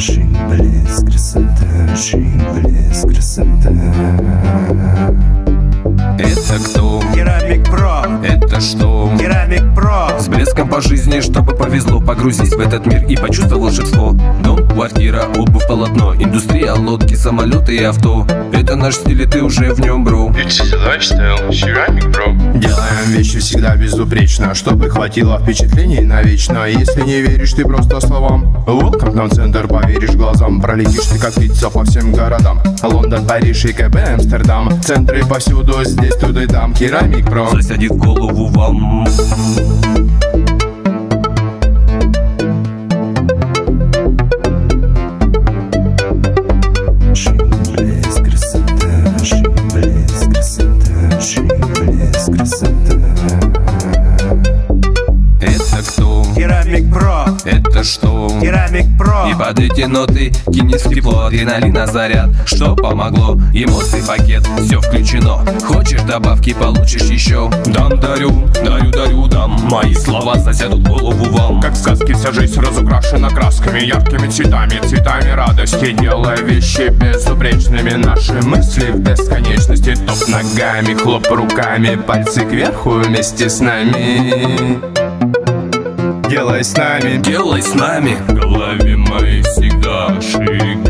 жизнь, блеск, красота, жизнь, блеск, красота. Это кто? Керамик Про. Это что? Керамик Про. С блеском по жизни, чтобы повезло, погрузись в этот мир и почувствовал волшебство. Дом, квартира, обувь, полотно, индустрия, лодки, самолеты и авто. Это наш стиль, и ты уже в нем, бро. Делаем вещи всегда безупречно Чтобы хватило впечатлений навечно. Если не веришь ты просто словам Welcome на центр, поверишь глазам. Пролетишь ты как птица по всем городам. Лондон, Париж и КБ, Амстердам. Центры повсюду, здесь, туда и там. Керамик Про. Засядет в голову вам Кто? Керамик Про, Это что? Керамик Про. И под эти ноты кинет в тепло адреналина заряд. Что помогло? Эмоций пакет, все включено. Хочешь добавки, получишь еще Дам, дарю, дарю, дарю, дам. Мои слова засядут в голову вам. Как в сказке вся жизнь разукрашена красками Яркими цветами, цветами радости. Делая вещи безупречными. Наши мысли в бесконечности. Топ ногами, хлоп руками Пальцы кверху вместе с нами Делай с нами. Делай с нами. В голове моей всегда шик,